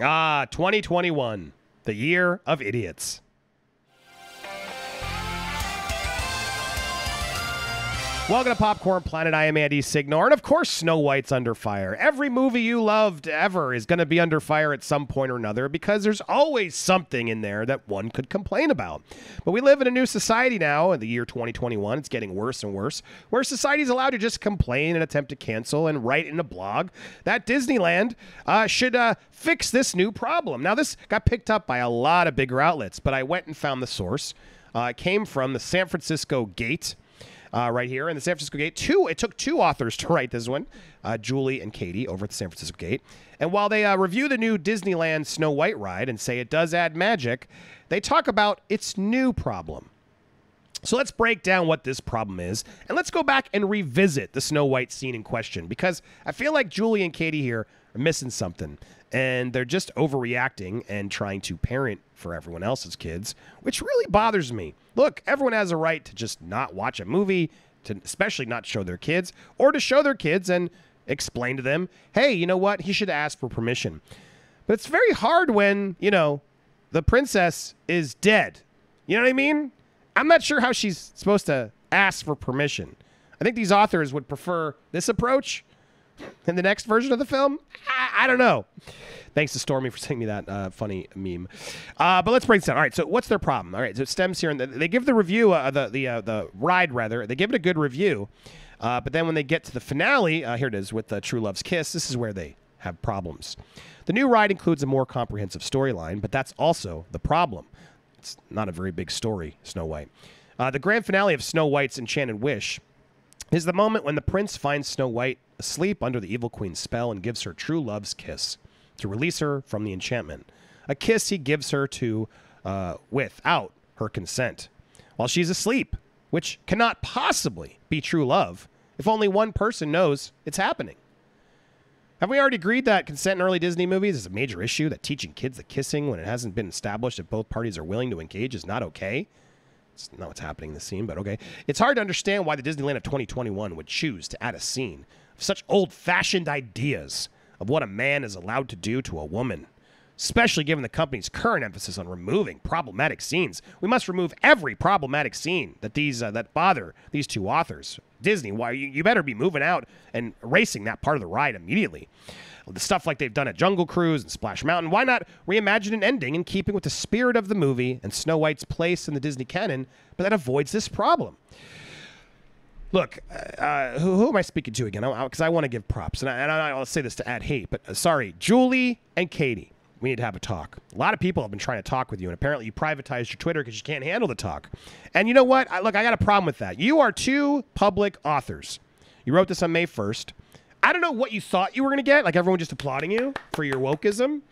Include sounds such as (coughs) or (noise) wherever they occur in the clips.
Ah, 2021, the year of idiots. Welcome to Popcorned Planet. I am Andy Signore. And of course, Snow White's under fire. Every movie you loved ever is going to be under fire at some point or another because there's always something in there that one could complain about. But we live in a new society now in the year 2021. It's getting worse and worse, where society's allowed to just complain and attempt to cancel and write in a blog that Disneyland uh, should uh, fix this new problem. Now, this got picked up by a lot of bigger outlets, but I went and found the source. Uh, it came from the San Francisco Gate uh, right here in the San Francisco Gate. Two, it took two authors to write this one, uh, Julie and Katie over at the San Francisco Gate. And while they uh, review the new Disneyland Snow White ride and say it does add magic, they talk about its new problem. So let's break down what this problem is, and let's go back and revisit the Snow White scene in question because I feel like Julie and Katie here are missing something, and they're just overreacting and trying to parent for everyone else's kids, which really bothers me. Look, everyone has a right to just not watch a movie, to especially not show their kids, or to show their kids and explain to them, hey, you know what? He should ask for permission. But it's very hard when, you know, the princess is dead. You know what I mean? I'm not sure how she's supposed to ask for permission. I think these authors would prefer this approach in the next version of the film. I, I don't know. Thanks to Stormy for sending me that uh, funny meme. Uh, but let's break this down. All right, so what's their problem? All right, so it stems here, and they give the review, uh, the the uh, the ride rather, they give it a good review. Uh, but then when they get to the finale, uh, here it is with the True Love's Kiss. This is where they have problems. The new ride includes a more comprehensive storyline, but that's also the problem. It's not a very big story, Snow White. the grand finale of Snow White's Enchanted Wish is the moment when the prince finds Snow White asleep under the evil queen's spell and gives her true love's kiss to release her from the enchantment. A kiss he gives her to uh, without her consent while she's asleep, which cannot possibly be true love if only one person knows it's happening. Have we already agreed that consent in early Disney movies is a major issue, that teaching kids the kissing when it hasn't been established that both parties are willing to engage is not okay? It's not what's happening in the scene, but okay. It's hard to understand why the Disneyland of 2021 would choose to add a scene of such old fashioned ideas of what a man is allowed to do to a woman. Especially given the company's current emphasis on removing problematic scenes, we must remove every problematic scene that these uh, that bother these two authors. Disney, why you, you better be moving out and erasing that part of the ride immediately the stuff like they've done at Jungle Cruise and Splash Mountain. Why not reimagine an ending in keeping with the spirit of the movie and Snow White's place in the Disney canon, but that avoids this problem? Look, uh, uh who, who, am I speaking to again? Because I, I want to give props, and, I, and I'll say this to add hate, but uh, sorry, Julie and Katie. We need to have a talk. A lot of people have been trying to talk with you, and apparently you privatized your Twitter because you can't handle the talk. And you know what? I, look, I got a problem with that. You are two public authors. You wrote this on May 1st. I don't know what you thought you were going to get, like everyone just applauding you for your wokeism.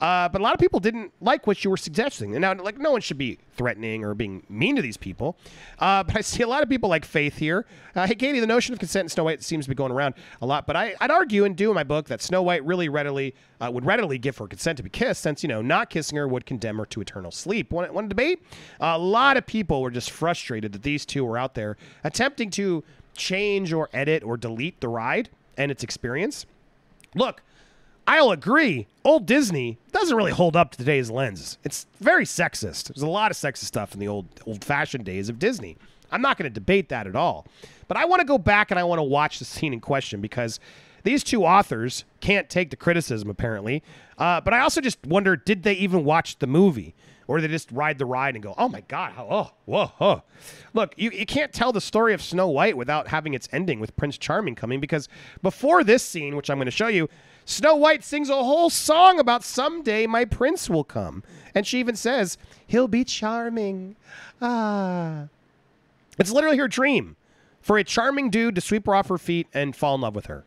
Uh, but a lot of people didn't like what you were suggesting. And now, like, no one should be threatening or being mean to these people. Uh, but I see a lot of people like Faith here. Uh, hey, Katie, the notion of consent in Snow White seems to be going around a lot. But I, would argue and do in my book that Snow White really readily uh, would readily give her consent to be kissed, since you know not kissing her would condemn her to eternal sleep. One, one debate, a lot of people were just frustrated that these two were out there attempting to change or edit or delete the ride and its experience. Look, I'll agree, old Disney doesn't really hold up to today's lenses. It's very sexist. There's a lot of sexist stuff in the old old fashioned days of Disney. I'm not going to debate that at all. But I want to go back and I want to watch the scene in question because these two authors can't take the criticism apparently. Uh, but I also just wonder, did they even watch the movie? or they just ride the ride and go, oh my God, oh, whoa, oh. Look, you, you can't tell the story of Snow White without having its ending with Prince Charming coming because before this scene, which I'm going to show you, Snow White sings a whole song about someday my prince will come. And she even says, he'll be charming. Ah. It's literally her dream for a charming dude to sweep her off her feet and fall in love with her.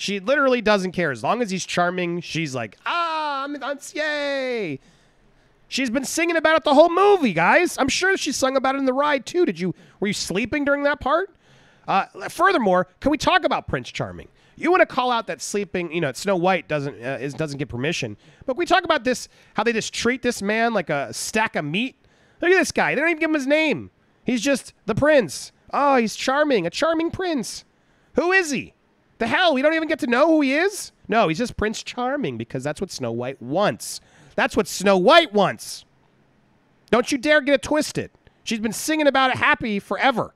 She literally doesn't care. As long as he's charming, she's like, ah, I'm, I'm yay. She's been singing about it the whole movie, guys. I'm sure she sung about it in the ride too. Did you? Were you sleeping during that part? Uh, furthermore, can we talk about Prince Charming? You want to call out that sleeping, you know, Snow White doesn't uh, is, doesn't get permission, but we talk about this how they just treat this man like a stack of meat. Look at this guy. They don't even give him his name. He's just the prince. Oh, he's charming, a charming prince. Who is he? The hell, we don't even get to know who he is. No, he's just Prince Charming because that's what Snow White wants. That's what Snow White wants. Don't you dare get it twisted. She's been singing about it happy forever.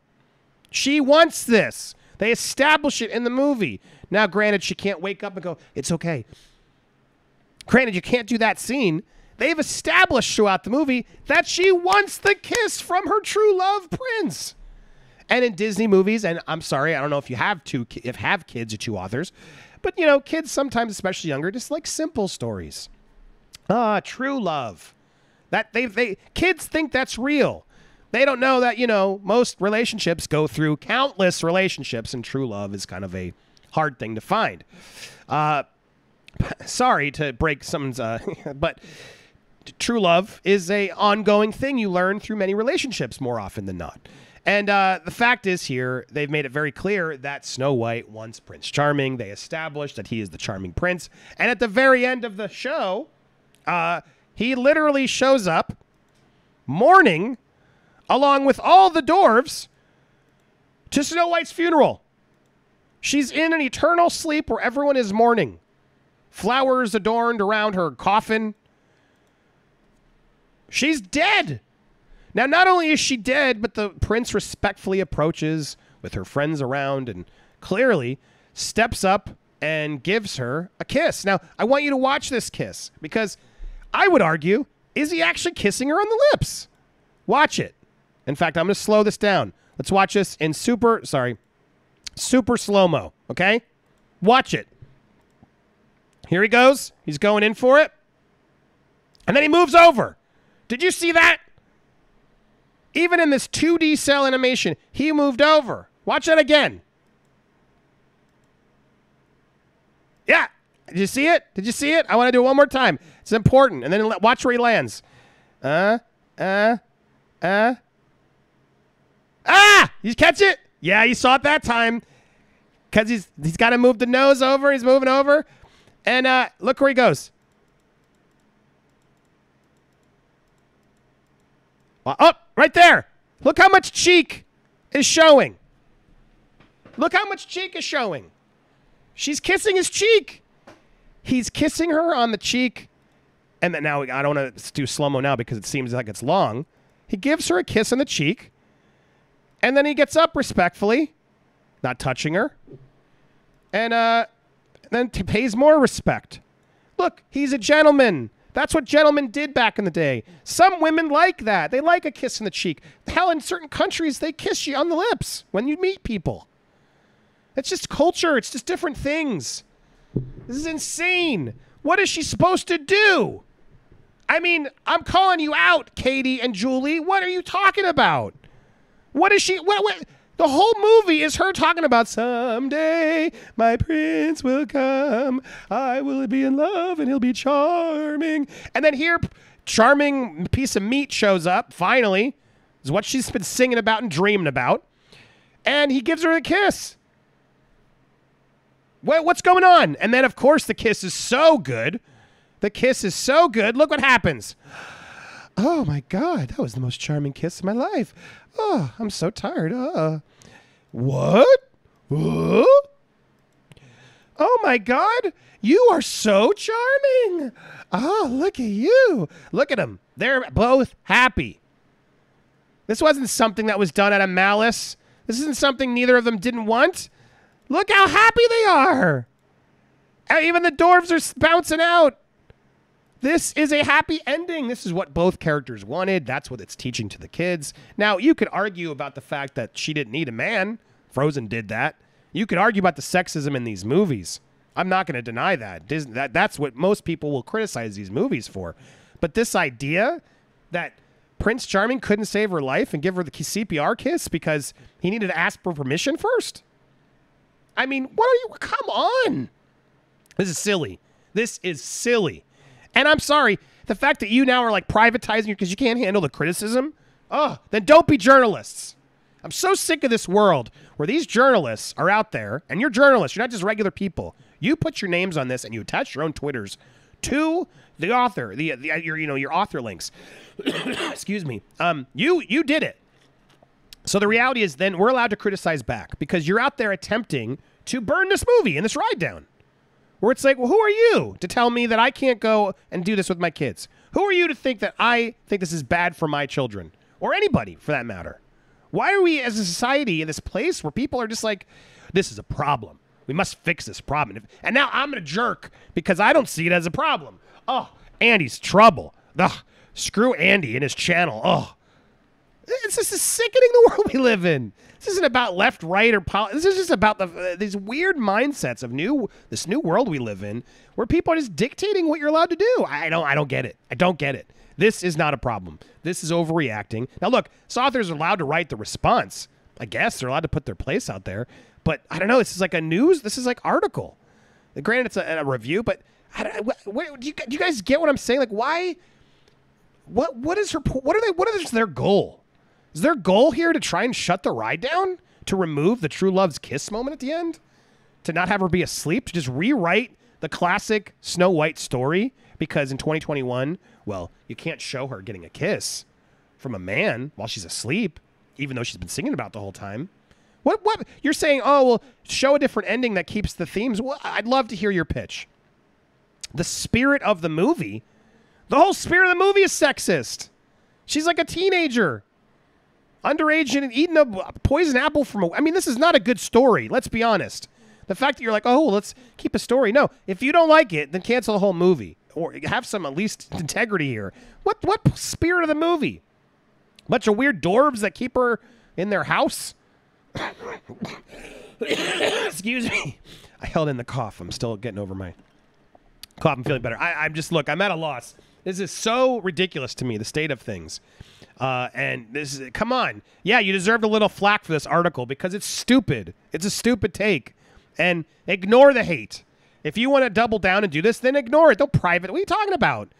She wants this. They establish it in the movie. Now, granted, she can't wake up and go, it's okay. Granted, you can't do that scene. They've established throughout the movie that she wants the kiss from her true love prince. And in Disney movies, and I'm sorry, I don't know if you have two, if have kids or two authors, but you know, kids sometimes, especially younger, just like simple stories. Ah, true love. That they they kids think that's real. They don't know that you know most relationships go through countless relationships, and true love is kind of a hard thing to find. Uh, (laughs) sorry to break someone's, uh, (laughs) but true love is a ongoing thing you learn through many relationships more often than not. And uh, the fact is, here they've made it very clear that Snow White wants Prince Charming. They established that he is the charming prince. And at the very end of the show, uh, he literally shows up mourning along with all the dwarves to Snow White's funeral. She's in an eternal sleep where everyone is mourning. Flowers adorned around her coffin. She's dead. Now, not only is she dead, but the prince respectfully approaches with her friends around and clearly steps up and gives her a kiss. Now, I want you to watch this kiss because I would argue, is he actually kissing her on the lips? Watch it. In fact, I'm going to slow this down. Let's watch this in super, sorry, super slow mo, okay? Watch it. Here he goes. He's going in for it. And then he moves over. Did you see that? Even in this 2D cell animation, he moved over. Watch that again. Yeah. Did you see it? Did you see it? I want to do it one more time. It's important. And then watch where he lands. Uh, uh, uh. Ah! You catch it? Yeah, you saw it that time. Because he's, he's got to move the nose over. He's moving over. And uh, look where he goes. Oh, right there. Look how much cheek is showing. Look how much cheek is showing. She's kissing his cheek. He's kissing her on the cheek. And then now I don't want to do slow mo now because it seems like it's long. He gives her a kiss on the cheek. And then he gets up respectfully, not touching her. And uh, then pays more respect. Look, he's a gentleman. That's what gentlemen did back in the day. Some women like that. They like a kiss in the cheek. Hell, in certain countries, they kiss you on the lips when you meet people. It's just culture, it's just different things. This is insane. What is she supposed to do? I mean, I'm calling you out, Katie and Julie. What are you talking about? What is she? What? what the whole movie is her talking about someday my prince will come. I will be in love and he'll be charming. And then here, charming piece of meat shows up. Finally, is what she's been singing about and dreaming about. And he gives her a kiss. What, what's going on? And then, of course, the kiss is so good. The kiss is so good. Look what happens. Oh my God, that was the most charming kiss of my life. Oh, I'm so tired. Uh, what? Huh? Oh my God, you are so charming. Oh, look at you. Look at them. They're both happy. This wasn't something that was done out of malice. This isn't something neither of them didn't want. Look how happy they are. Even the dwarves are bouncing out. This is a happy ending. This is what both characters wanted. That's what it's teaching to the kids. Now, you could argue about the fact that she didn't need a man. Frozen did that. You could argue about the sexism in these movies. I'm not going to deny that. Disney, that. That's what most people will criticize these movies for. But this idea that Prince Charming couldn't save her life and give her the CPR kiss because he needed to ask for permission first? I mean, what are you? Come on. This is silly. This is silly. And I'm sorry, the fact that you now are like privatizing because you can't handle the criticism, oh, then don't be journalists. I'm so sick of this world where these journalists are out there, and you're journalists, you're not just regular people. You put your names on this and you attach your own Twitters to the author, the, the your you know your author links. (coughs) Excuse me. Um, you you did it. So the reality is, then we're allowed to criticize back because you're out there attempting to burn this movie and this ride down. Where it's like, well, who are you to tell me that I can't go and do this with my kids? Who are you to think that I think this is bad for my children or anybody for that matter? Why are we as a society in this place where people are just like, this is a problem. We must fix this problem. And now I'm a jerk because I don't see it as a problem. Oh, Andy's trouble. Ugh, screw Andy and his channel. Oh, it's just sickening the (laughs) world we live in. This isn't about left, right, or pol- this is just about the uh, these weird mindsets of new this new world we live in, where people are just dictating what you're allowed to do. I don't I don't get it. I don't get it. This is not a problem. This is overreacting. Now look, authors are allowed to write the response. I guess they're allowed to put their place out there, but I don't know. This is like a news. This is like article. Granted, it's a, a review, but I, do, you, do you guys get what I'm saying? Like, why? What what is her? What are they? What is their goal? Is their goal here to try and shut the ride down? To remove the true love's kiss moment at the end? To not have her be asleep? To just rewrite the classic Snow White story? Because in 2021, well, you can't show her getting a kiss from a man while she's asleep, even though she's been singing about the whole time. What? What? You're saying? Oh, well, show a different ending that keeps the themes. Well, I'd love to hear your pitch. The spirit of the movie, the whole spirit of the movie is sexist. She's like a teenager underage and eating a poison apple from a. I mean, this is not a good story. Let's be honest. The fact that you're like, oh, let's keep a story. No, if you don't like it, then cancel the whole movie or have some at least (laughs) integrity here. What what spirit of the movie? Bunch of weird dwarves that keep her in their house. (coughs) Excuse me. I held in the cough. I'm still getting over my cough. I'm feeling better. I, I'm just look. I'm at a loss. This is so ridiculous to me. The state of things. Uh, and this is, come on. Yeah, you deserved a little flack for this article because it's stupid. It's a stupid take. And ignore the hate. If you want to double down and do this, then ignore it. Don't private. What are you talking about?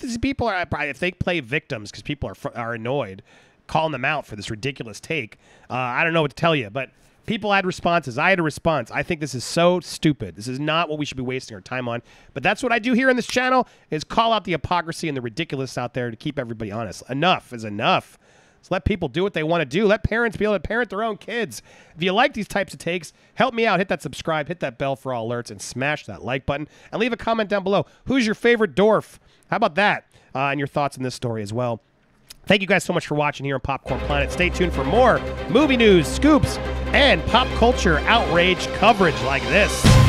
These people are, if they play victims because people are, are annoyed, calling them out for this ridiculous take, uh, I don't know what to tell you. But People had responses. I had a response. I think this is so stupid. This is not what we should be wasting our time on. But that's what I do here on this channel is call out the hypocrisy and the ridiculous out there to keep everybody honest. Enough is enough. So let people do what they want to do. Let parents be able to parent their own kids. If you like these types of takes, help me out. Hit that subscribe, hit that bell for all alerts, and smash that like button. And leave a comment down below. Who's your favorite dwarf? How about that? Uh, and your thoughts on this story as well. Thank you guys so much for watching here on Popcorned Planet. Stay tuned for more movie news, scoops, and pop culture outrage coverage like this.